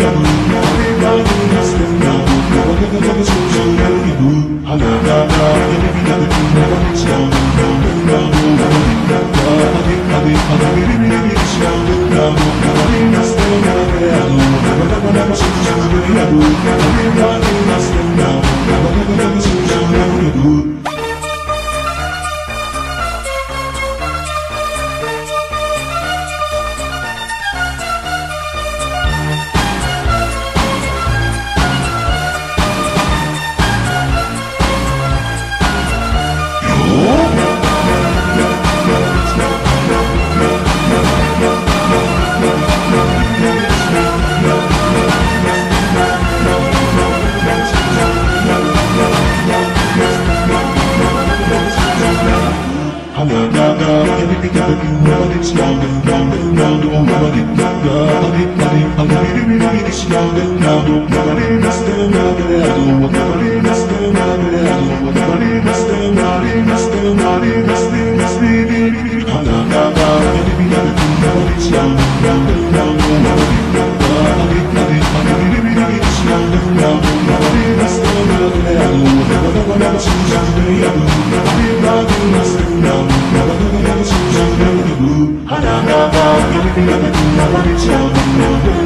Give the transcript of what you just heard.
Yeah. Feelings a I you. the I I a I love love love everything I do. Love it slow, love it, love it, love it, love it, love it. I love it, love it, slow, love it, love it, love it, love it. I do, love it, love it, love it, love it. Thank you.